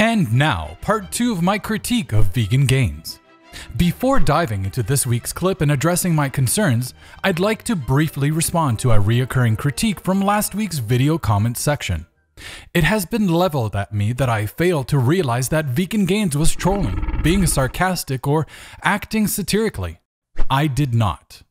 And now, part two of my critique of vegan gains. Before diving into this week's clip and addressing my concerns, I'd like to briefly respond to a reoccurring critique from last week's video comment section. It has been leveled at me that I failed to realize that Vegan Gains was trolling, being sarcastic, or acting satirically. I did not.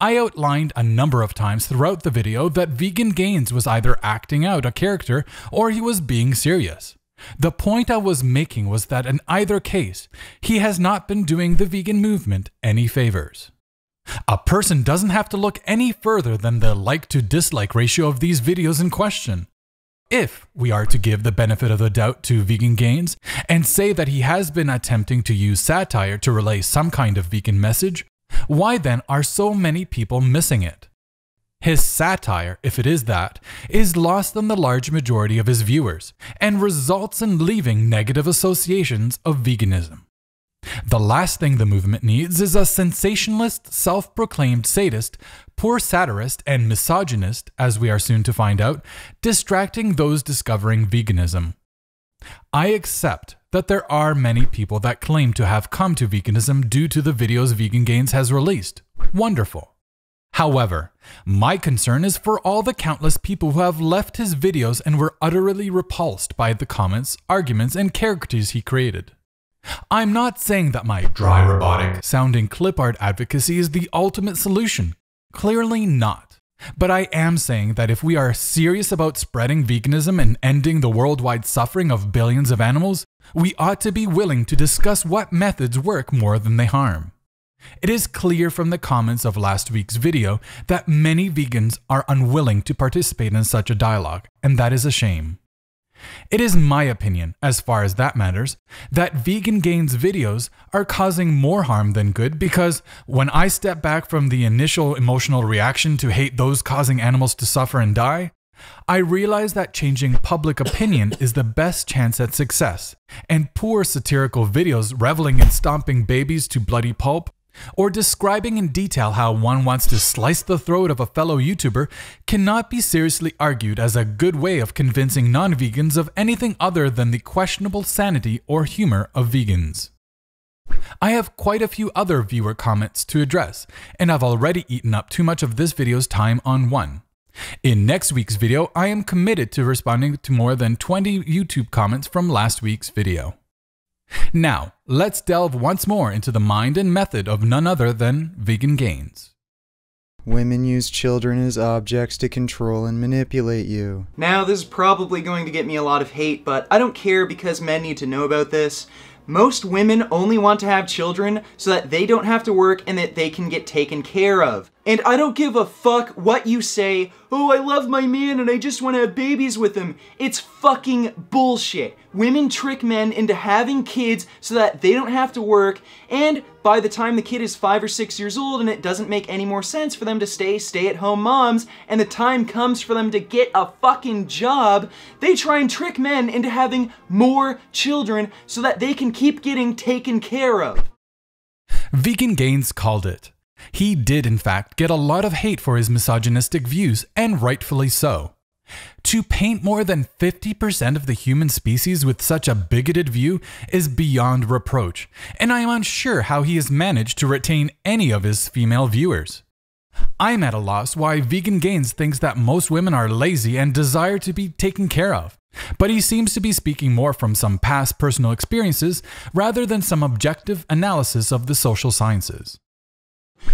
I outlined a number of times throughout the video that Vegan Gains was either acting out a character or he was being serious. The point I was making was that in either case, he has not been doing the vegan movement any favors. A person doesn't have to look any further than the like to dislike ratio of these videos in question. If we are to give the benefit of the doubt to Vegan Gains and say that he has been attempting to use satire to relay some kind of vegan message, why then are so many people missing it? His satire, if it is that, is lost on the large majority of his viewers and results in leaving negative associations of veganism. The last thing the movement needs is a sensationalist, self proclaimed sadist, poor satirist, and misogynist, as we are soon to find out, distracting those discovering veganism. I accept that there are many people that claim to have come to veganism due to the videos Vegan Gains has released. Wonderful. However, my concern is for all the countless people who have left his videos and were utterly repulsed by the comments, arguments, and characters he created. I'm not saying that my dry robotic sounding clip art advocacy is the ultimate solution. Clearly not. But I am saying that if we are serious about spreading veganism and ending the worldwide suffering of billions of animals, we ought to be willing to discuss what methods work more than they harm. It is clear from the comments of last week's video that many vegans are unwilling to participate in such a dialogue, and that is a shame. It is my opinion, as far as that matters, that Vegan Gains videos are causing more harm than good because when I step back from the initial emotional reaction to hate those causing animals to suffer and die, I realize that changing public opinion is the best chance at success, and poor satirical videos reveling in stomping babies to bloody pulp or describing in detail how one wants to slice the throat of a fellow YouTuber cannot be seriously argued as a good way of convincing non vegans of anything other than the questionable sanity or humor of vegans. I have quite a few other viewer comments to address, and I've already eaten up too much of this video's time on one. In next week's video, I am committed to responding to more than 20 YouTube comments from last week's video. Now, let's delve once more into the mind and method of none other than Vegan Gains. Women use children as objects to control and manipulate you. Now, this is probably going to get me a lot of hate, but I don't care because men need to know about this. Most women only want to have children so that they don't have to work and that they can get taken care of. And I don't give a fuck what you say, oh, I love my man and I just want to have babies with him. It's fucking bullshit. Women trick men into having kids so that they don't have to work, and by the time the kid is five or six years old and it doesn't make any more sense for them to stay stay-at-home moms, and the time comes for them to get a fucking job, they try and trick men into having more children so that they can keep getting taken care of. Vegan Gains called it. He did, in fact, get a lot of hate for his misogynistic views, and rightfully so. To paint more than 50% of the human species with such a bigoted view is beyond reproach, and I am unsure how he has managed to retain any of his female viewers. I'm at a loss why Vegan Gains thinks that most women are lazy and desire to be taken care of, but he seems to be speaking more from some past personal experiences rather than some objective analysis of the social sciences.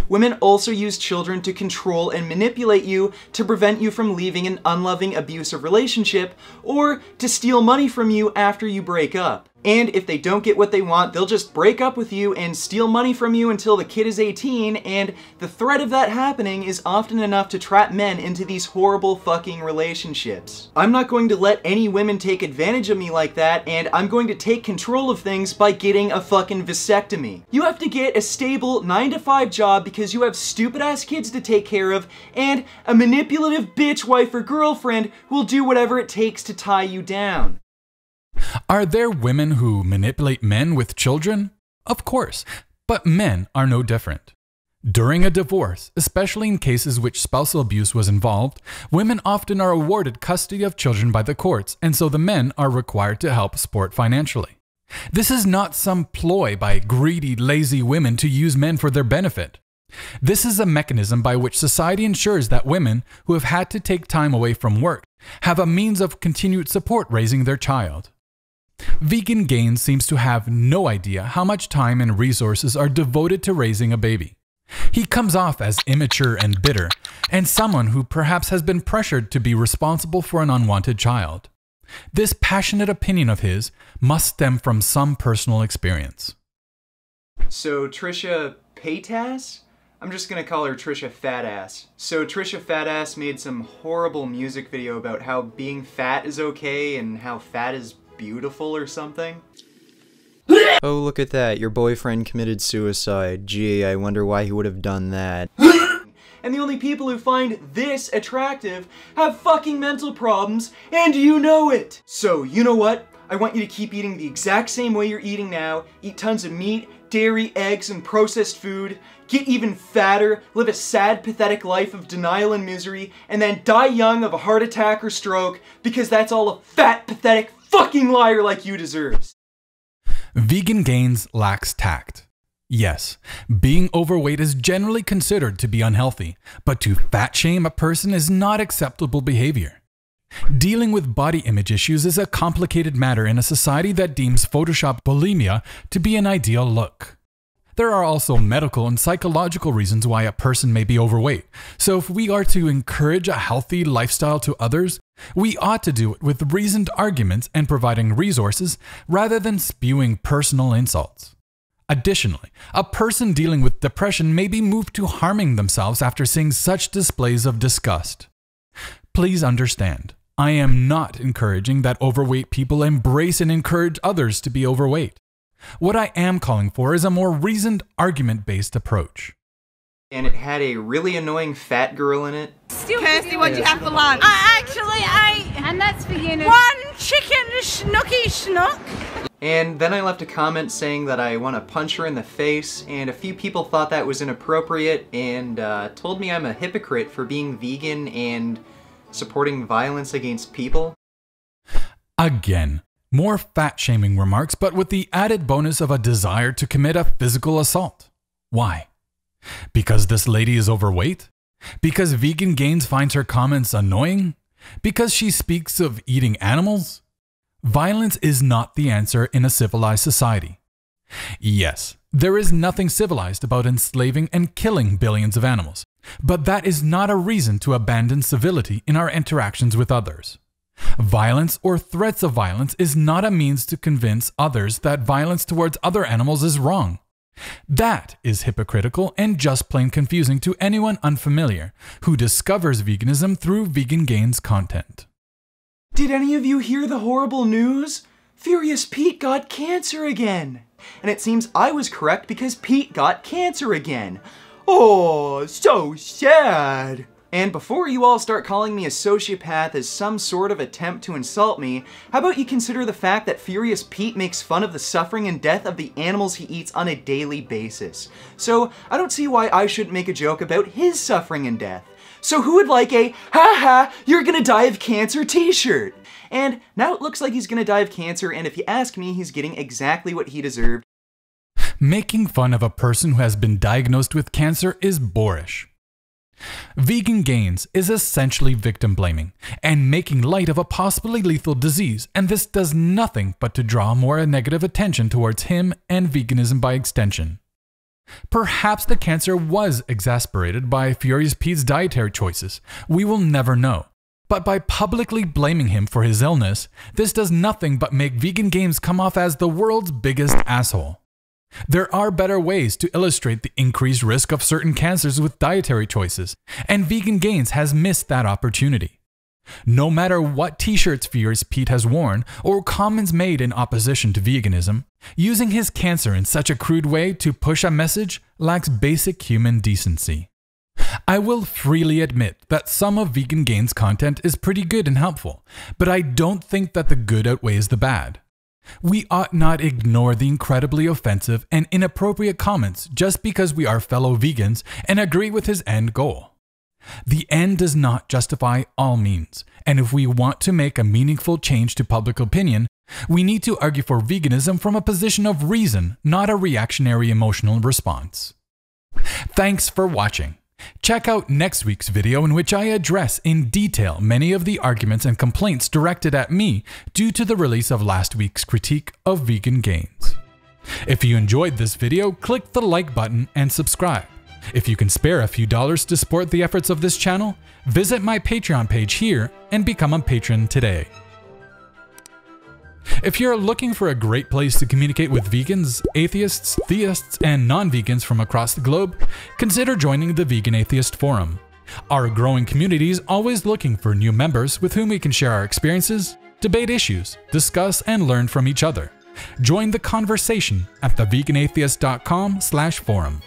Women also use children to control and manipulate you to prevent you from leaving an unloving, abusive relationship or to steal money from you after you break up. And if they don't get what they want, they'll just break up with you and steal money from you until the kid is 18, and the threat of that happening is often enough to trap men into these horrible fucking relationships. I'm not going to let any women take advantage of me like that, and I'm going to take control of things by getting a fucking vasectomy. You have to get a stable 9 to 5 job because you have stupid ass kids to take care of, and a manipulative bitch wife or girlfriend will do whatever it takes to tie you down. Are there women who manipulate men with children? Of course, but men are no different. During a divorce, especially in cases which spousal abuse was involved, women often are awarded custody of children by the courts, and so the men are required to help support financially. This is not some ploy by greedy, lazy women to use men for their benefit. This is a mechanism by which society ensures that women who have had to take time away from work have a means of continued support raising their child. Vegan Gains seems to have no idea how much time and resources are devoted to raising a baby. He comes off as immature and bitter, and someone who perhaps has been pressured to be responsible for an unwanted child. This passionate opinion of his must stem from some personal experience. So, Trisha Paytas? I'm just gonna call her Trisha Fatass. So, Trisha Fatass made some horrible music video about how being fat is okay and how fat is beautiful or something. Oh, look at that. Your boyfriend committed suicide. Gee, I wonder why he would have done that. and the only people who find this attractive have fucking mental problems, and you know it! So, you know what? I want you to keep eating the exact same way you're eating now, eat tons of meat, dairy, eggs, and processed food, get even fatter, live a sad, pathetic life of denial and misery, and then die young of a heart attack or stroke, because that's all a fat, pathetic fucking liar like you deserves. Vegan Gains lacks tact. Yes, being overweight is generally considered to be unhealthy, but to fat shame a person is not acceptable behavior. Dealing with body image issues is a complicated matter in a society that deems Photoshop bulimia to be an ideal look. There are also medical and psychological reasons why a person may be overweight, so if we are to encourage a healthy lifestyle to others, we ought to do it with reasoned arguments and providing resources rather than spewing personal insults. Additionally, a person dealing with depression may be moved to harming themselves after seeing such displays of disgust. Please understand, I am not encouraging that overweight people embrace and encourage others to be overweight. What I am calling for is a more reasoned argument based approach. And it had a really annoying fat girl in it. Still Kirsty, what do you have for lunch? I actually ate And that's for you. one chicken schnooky schnook. And then I left a comment saying that I want to punch her in the face, and a few people thought that was inappropriate and uh, told me I'm a hypocrite for being vegan and supporting violence against people. Again, more fat shaming remarks, but with the added bonus of a desire to commit a physical assault. Why? Because this lady is overweight? Because Vegan Gains finds her comments annoying? Because she speaks of eating animals? Violence is not the answer in a civilized society. Yes, there is nothing civilized about enslaving and killing billions of animals, but that is not a reason to abandon civility in our interactions with others. Violence or threats of violence is not a means to convince others that violence towards other animals is wrong. That is hypocritical and just plain confusing to anyone unfamiliar who discovers veganism through Vegan Gains content. Did any of you hear the horrible news? Furious Pete got cancer again! And it seems I was correct because Pete got cancer again. Oh, so sad! And before you all start calling me a sociopath as some sort of attempt to insult me, how about you consider the fact that Furious Pete makes fun of the suffering and death of the animals he eats on a daily basis. So I don't see why I shouldn't make a joke about his suffering and death. So who would like a ha ha, you're gonna die of cancer t-shirt? And now it looks like he's gonna die of cancer, and if you ask me, he's getting exactly what he deserved. Making fun of a person who has been diagnosed with cancer is boorish. Vegan Gains is essentially victim blaming and making light of a possibly lethal disease, and this does nothing but to draw more negative attention towards him and veganism by extension. Perhaps the cancer was exasperated by Furious Pete's dietary choices. We will never know. But by publicly blaming him for his illness, this does nothing but make Vegan Gains come off as the world's biggest asshole. There are better ways to illustrate the increased risk of certain cancers with dietary choices, and Vegan Gains has missed that opportunity. No matter what t shirts Furious Pete has worn or comments made in opposition to veganism, using his cancer in such a crude way to push a message lacks basic human decency. I will freely admit that some of Vegan Gains content is pretty good and helpful, but I don't think that the good outweighs the bad. We ought not ignore the incredibly offensive and inappropriate comments just because we are fellow vegans and agree with his end goal. The end does not justify all means, and if we want to make a meaningful change to public opinion, we need to argue for veganism from a position of reason, not a reactionary emotional response. Thanks for watching. Check out next week's video in which I address in detail many of the arguments and complaints directed at me due to the release of last week's critique of vegan gains. If you enjoyed this video, click the like button and subscribe. If you can spare a few dollars to support the efforts of this channel, visit my Patreon page here and become a patron today. If you're looking for a great place to communicate with vegans, atheists, theists, and non vegans from across the globe, consider joining the Vegan Atheist Forum. Our growing community is always looking for new members with whom we can share our experiences, debate issues, discuss, and learn from each other. Join the conversation at theveganatheist.com/forum.